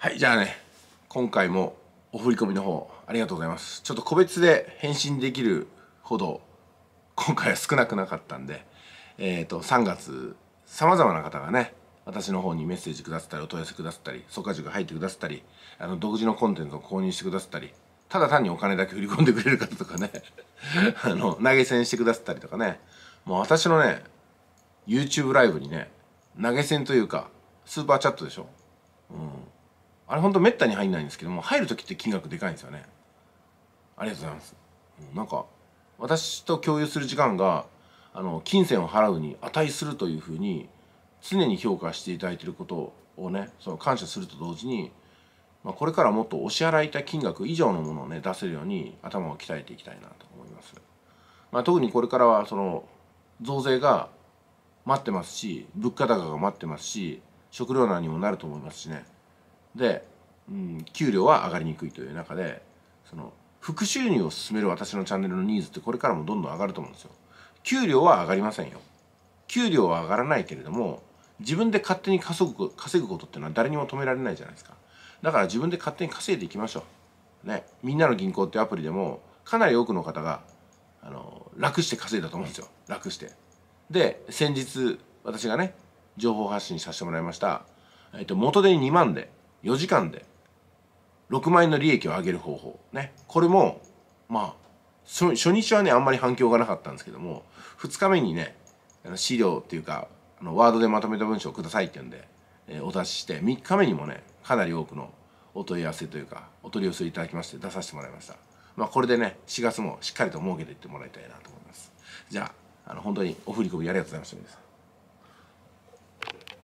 はいじゃあね今回もお振り込みの方ありがとうございます。ちょっと個別で返信できるほど今回は少なくなかったんでえっ、ー、と3月さまざまな方がね私の方にメッセージくださったりお問い合わせくださったり蘇我塾入ってくださったりあの独自のコンテンツを購入してくださったりただ単にお金だけ振り込んでくれる方とかね あの投げ銭してくださったりとかねもう私のね YouTube ライブにね投げ銭というかスーパーチャットでしょ、あれほんとめったに入んないんですけども入る時って金額でかいんですよね。ありがとうございます、うん、なんか私と共有する時間があの金銭を払うに値するというふうに常に評価していただいていることをねその感謝すると同時に、まあ、これからもっとお支払いた金額以上のものをね出せるように頭を鍛えていきたいなと思います。まあ、特にこれからはその増税が待ってますし物価高が待ってますし食糧難にもなると思いますしね。で、うん、給料は上がりにくいという中でその副収入を進める私のチャンネルのニーズってこれからもどんどん上がると思うんですよ。給料は上がりませんよ。給料は上がらないけれども自分で勝手に稼ぐ稼ぐことっていうのは誰にも止められないじゃないですか。だから自分で勝手に稼いでいきましょう。ねみんなの銀行ってアプリでもかなり多くの方があの楽して稼いだと思うんですよ。楽して。で先日私がね情報発信させてもらいました、えっと、元手に2万で4時間で6万円の利益を上げる方法。ね。これもまあ初日はねあんまり反響がなかったんですけども2日目にね資料っていうかあのワードでまとめた文章をくださいって言うんで、えー、お出しして3日目にもねかなり多くのお問い合わせというかお取り寄せいただきまして出させてもらいました。まあこれでね4月もしっかりと設けていってもらいたいなと思います。じゃああの本当にお振り込みありがとうございました皆さん。